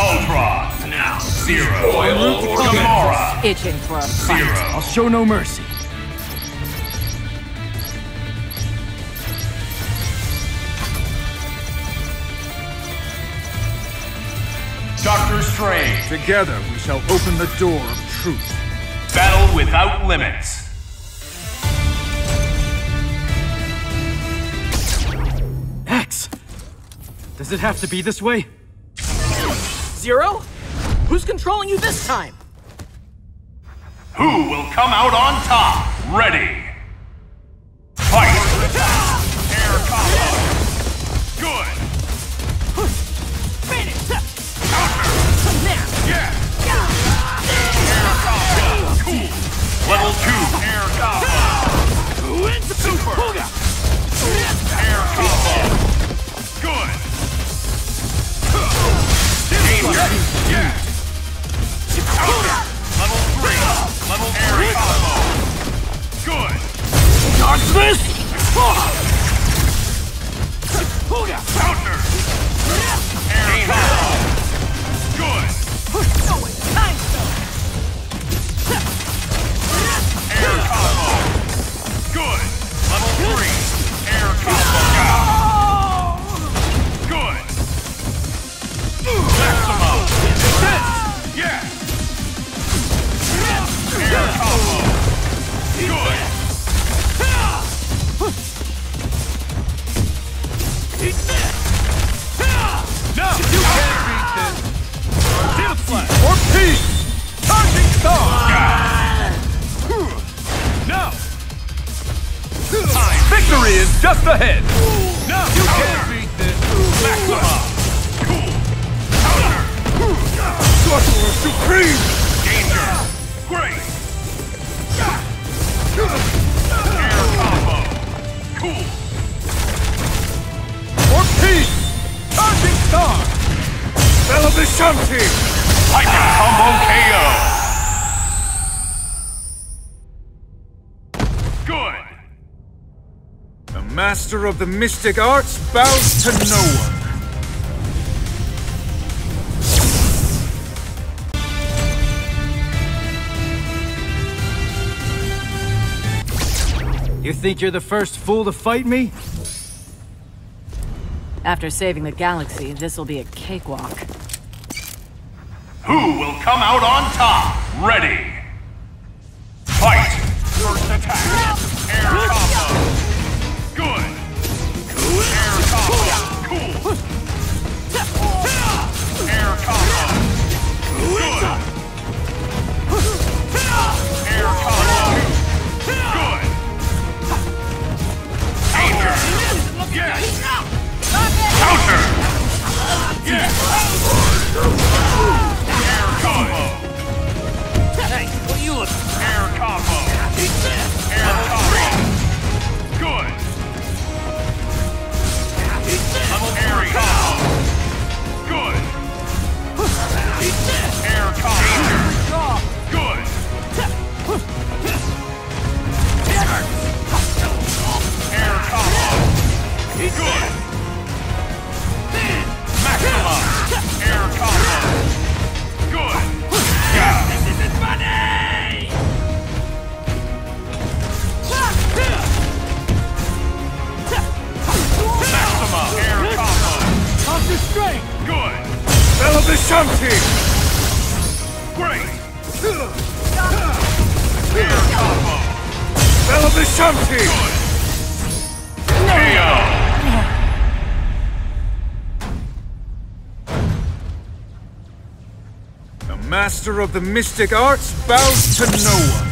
Ultron. Now. Zero. Oil. Oh, Gamora. Oh, Itching for a fight. Zero. I'll show no mercy. Doctor Strange. Together we shall open the door of truth. Battle without limits. X! Does it have to be this way? Zero? Who's controlling you this time? Who will come out on top? Ready. Dodge this! Counter. No. You can't beat this. Flash. Peace! Charging Star! No! Victory is just ahead! No! You can't beat this! Maxima! Bella Vishanti! Hyper combo KO! Good! The master of the mystic arts bows to no one. You think you're the first fool to fight me? After saving the galaxy, this'll be a cakewalk. Who will come out on top? Ready! Fight! First attack! Air combo! Good! Air combo! Cool! Air combo! Good! Air combo! Good! Danger! Yes! Counter! Yes! Bella Vishanti! Great! Air combo! Bella Vishanti! KO! The master of the mystic arts bows to no one.